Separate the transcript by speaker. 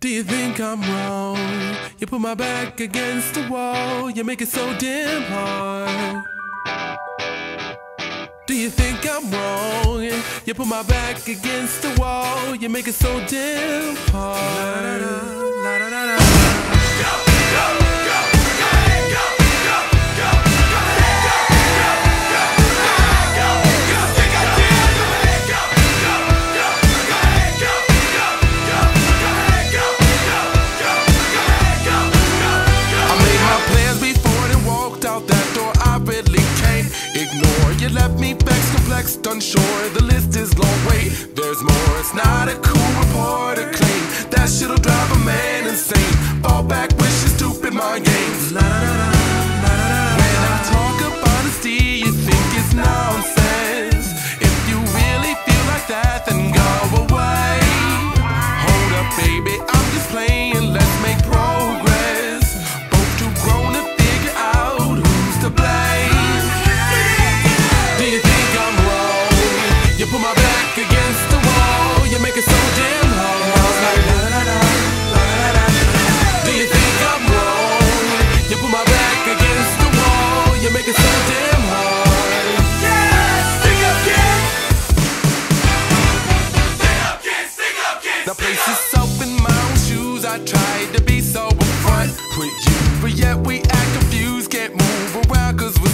Speaker 1: Do you think I'm wrong? You put my back against the wall, you make it so damn hard. Do you think I'm wrong? You put my back against the wall, you make it so damn hard. Ignore. You left me vexed, complexed, unsure. The list is long. Wait, there's more. It's not a cool report to claim. That shit'll put my back against the wall. You make it so damn hard. Do you think I'm wrong? You put my back against the wall. You make it so damn hard. The place is in my shoes. I tried to be so upfront with you, but yet we act confused. Can't move around cause we're